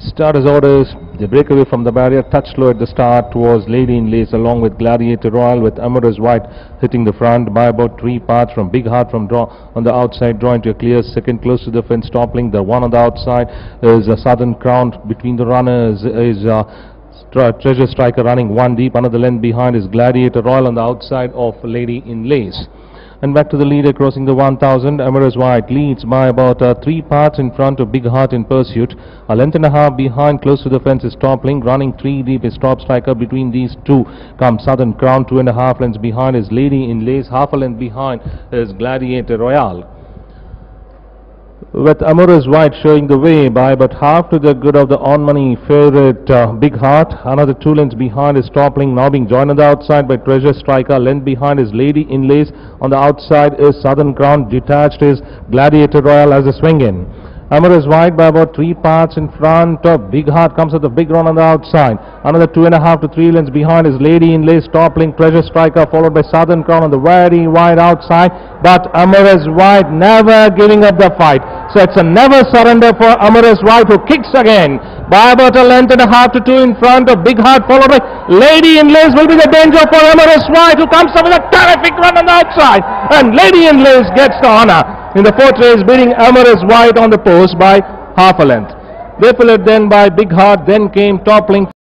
Starters orders, the breakaway from the barrier, touch slow at the start was Lady in Lace along with Gladiator Royal with Amorous White hitting the front by about three parts from Big Heart from draw on the outside drawing to a clear second close to the fence toppling. The one on the outside is a Southern Crown between the runners is uh, Treasure Striker running one deep, another length behind is Gladiator Royal on the outside of Lady in Lace. And back to the leader crossing the 1000, Amorous White leads by about uh, three parts in front of Big Heart in pursuit. A length and a half behind, close to the fence is Toppling, running three deep is Top Striker. Between these two comes Southern Crown, two and a half lengths behind is Lady in Lace, half a length behind is Gladiator Royale with Amorous White showing the way by but half to the good of the on-money favorite uh, Big Heart. Another two lengths behind is Toppling, now being joined on the outside by Treasure Striker. Length behind is Lady in Lace. On the outside is Southern Crown. Detached is Gladiator Royal as a swing in. Amorous White by about three parts in front of Big Heart comes with a big run on the outside. Another two and a half to three lengths behind is Lady in Lace, Toppling, Treasure Striker, followed by Southern Crown on the very wide outside. But Amorous White never giving up the fight. So it's a never surrender for Amorous White who kicks again by about a length and a half to two in front of Big Heart, followed by Lady in Lace will be the danger for Amorous White who comes up with a terrific run on the outside. And Lady in Lace gets the honor in the fourth race, beating Amorous White on the post by half a length. They followed then by Big Heart, then came Toppling.